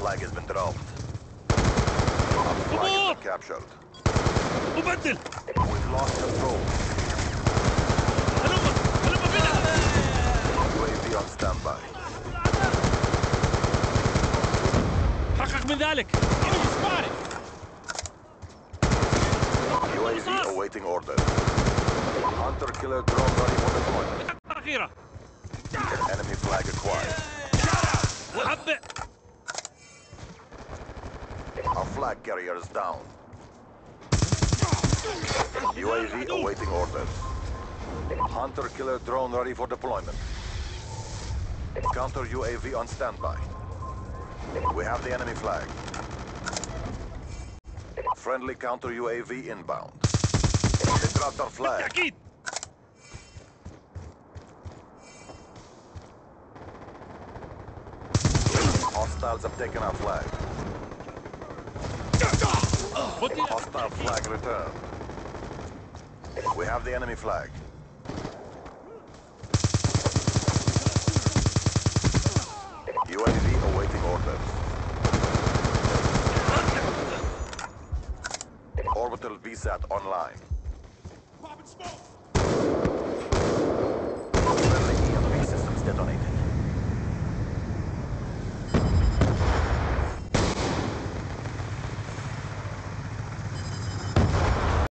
flag has been dropped. Our flag has been captured. أبدل We've lost control. هلم هلم بنا UAV on standby. حقق من ذلك UAV awaiting orders. Hunter killer drone ready for deployment. أخيرة Enemy flag acquired. flag carriers down. UAV awaiting orders. Hunter-killer drone ready for deployment. Counter UAV on standby. We have the enemy flag. Friendly counter UAV inbound. They dropped our flag. Hostiles have taken our flag. Hostile flag returned. We have the enemy flag. UAV awaiting orders. Orbital VSAT online. Popping smoke! Friendly EMP systems detonated.